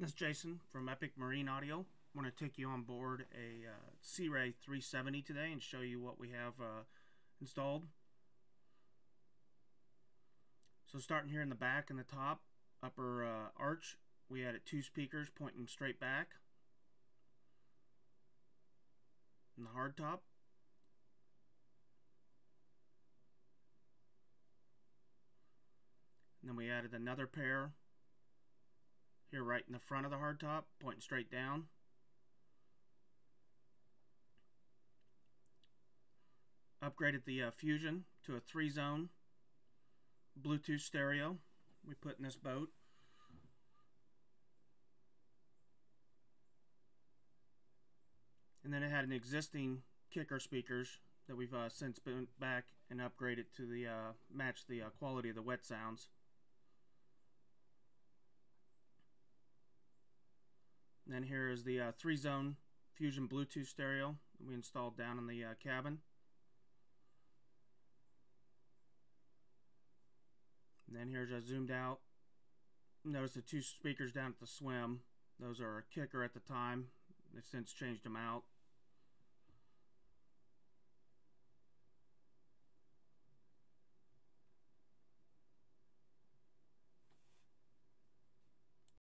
This is Jason from Epic Marine Audio. I want to take you on board a uh, Sea Ray 370 today and show you what we have uh, installed. So starting here in the back and the top, upper uh, arch, we added two speakers pointing straight back. In the hard top. And then we added another pair here right in the front of the hardtop, pointing straight down. Upgraded the uh, Fusion to a three zone Bluetooth stereo we put in this boat. And then it had an existing kicker speakers that we've uh, since been back and upgraded to the uh, match the uh, quality of the Wetsounds. Then here is the uh, three zone Fusion Bluetooth stereo we installed down in the uh, cabin. And then here's a zoomed out. Notice the two speakers down at the swim. Those are a kicker at the time. They've since changed them out.